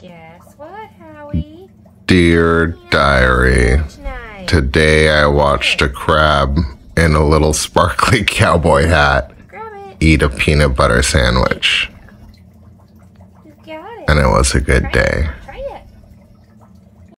Guess what, Howie? Dear diary, today I watched a crab in a little sparkly cowboy hat eat a peanut butter sandwich, and it was a good day.